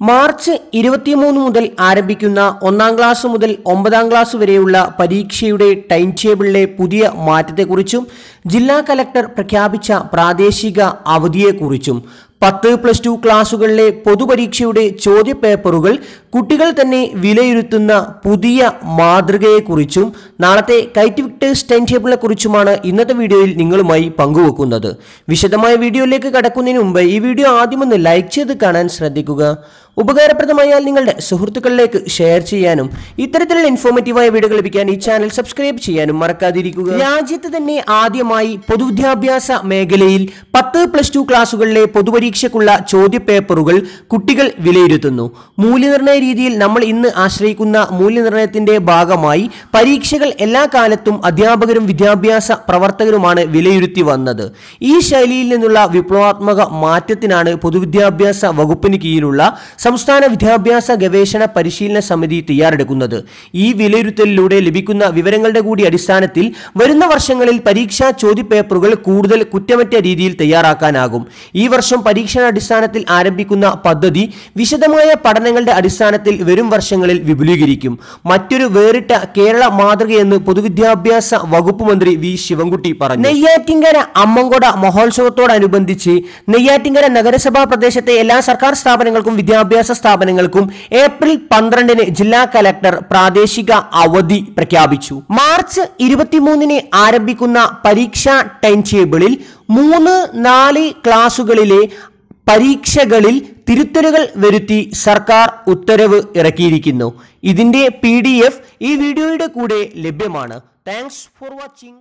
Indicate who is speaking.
Speaker 1: March ഇരുപത്തിമൂന്ന് മുതൽ ആരംഭിക്കുന്ന ഒന്നാം ക്ലാസ് മുതൽ ഒമ്പതാം ക്ലാസ് വരെയുള്ള പരീക്ഷയുടെ ടൈം ടേബിളിലെ പുതിയ മാറ്റത്തെക്കുറിച്ചും ജില്ലാ കലക്ടർ പ്രഖ്യാപിച്ച പ്രാദേശിക അവധിയെക്കുറിച്ചും പത്ത് പ്ലസ് ടു ക്ലാസുകളിലെ പൊതുപരീക്ഷയുടെ ചോദ്യപേപ്പറുകൾ കുട്ടികൾ തന്നെ വിലയിരുത്തുന്ന പുതിയ മാതൃകയെക്കുറിച്ചും നാളത്തെ കൈറ്റ് വിക്ടേഴ്സ് ടൈം ടേബിളിനെ കുറിച്ചുമാണ് ഇന്നത്തെ വീഡിയോയിൽ നിങ്ങളുമായി പങ്കുവെക്കുന്നത്. വിശദമായ വീഡിയോയിലേക്ക് കടക്കുന്നതിന് മുമ്പ് ഈ വീഡിയോ ആദ്യമൊന്ന് ലൈക്ക് ചെയ്ത് കാണാൻ ശ്രദ്ധിക്കുക. ഉപകാരപ്രദമായാൽ നിങ്ങളുടെ സുഹൃത്തുക്കളിലേക്ക് ഷെയർ ചെയ്യാനും ഇത്തരത്തിലുള്ള ഇൻഫോർമേറ്റീവായ വീഡിയോകൾ ലഭിക്കാൻ ഈ ചാനൽ സബ്സ്ക്രൈബ് ചെയ്യാനും മറക്കാതിരിക്കുക. രാജ്യത്ത് തന്നെ ആദ്യമായി പൊതുവിദ്യാഭ്യാസ മേഖലയിൽ പത്ത് പ്ലസ് ടു ക്ലാസ്സുകളിലെ പൊതുപരീക്ഷയ്ക്കുള്ള ചോദ്യപേപ്പറുകൾ കുട്ടികൾ വിലയിരുത്തുന്നു. മൂല്യനിർണയ രീതിയിൽ നമ്മൾ ഇന്ന് ആശ്രയിക്കുന്ന മൂല്യനിർണയത്തിന്റെ ഭാഗമായി പരീക്ഷകൾ എല്ലാ കാലത്തും അധ്യാപകരും വിദ്യാഭ്യാസ പ്രവർത്തകരുമാണ് വിലയിരുത്തി വന്നത്. ഈ ശൈലിയിൽ നിന്നുള്ള വിപ്ലവാത്മക മാറ്റത്തിനാണ് പൊതുവിദ്യാഭ്യാസ വകുപ്പിന് കീഴിലുള്ള സംസ്ഥാന വിദ്യാഭ്യാസ ഗവേഷണ പരിശീലന സമിതി തയ്യാറെടുക്കുന്നത്. ഈ വിലയിരുത്തലിലൂടെ ലഭിക്കുന്ന വിവരങ്ങളുടെ കൂടി അടിസ്ഥാനത്തിൽ വരുന്ന വർഷങ്ങളിൽ പരീക്ഷാ ചോദ്യപേപ്പറുകൾ കൂടുതൽ കുറ്റമറ്റ രീതിയിൽ തയ്യാറാക്കാനാകും. ഈ വർഷം പരീക്ഷണാടിസ്ഥാനത്തിൽ ആരംഭിക്കുന്ന പദ്ധതി വിശദമായ പഠനങ്ങളുടെ അടിസ്ഥാനത്തിൽ വരും വർഷങ്ങളിൽ വിപുലീകരിക്കും. മറ്റൊരു വേറിട്ട കേരള മാതൃകയെന്ന് പൊതുവിദ്യാഭ്യാസ വകുപ്പ് മന്ത്രി വി. ശിവൻകുട്ടി പറഞ്ഞു. നെയ്യാറ്റിങ്കര അമ്മങ്കോട മഹോത്സവത്തോടനുബന്ധിച്ച് നെയ്യാറ്റിങ്കര നഗരസഭാ പ്രദേശത്തെ എല്ലാ സർക്കാർ സ്ഥാപനങ്ങൾക്കും വിദ്യാഭ്യാസ സ്ഥാപനങ്ങൾക്കും ഏപ്രിൽ പന്ത്രണ്ടിന് ജില്ലാ കലക്ടർ പ്രാദേശിക അവധി പ്രഖ്യാപിച്ചു. മാർച്ച് ഇരുപത്തിമൂന്നിന് ആരംഭിക്കുന്ന പരീക്ഷാ ടൈം ടേബിളിൽ മൂന്ന് നാല് ക്ലാസുകളിലെ പരീക്ഷകളിൽ തിരുത്തലുകൾ വരുത്തി സർക്കാർ ഉത്തരവ് ഇറക്കിയിരിക്കുന്നു. ഇതിന്റെ പി ഈ വീഡിയോയുടെ കൂടെ ലഭ്യമാണ്. Thanks for watching.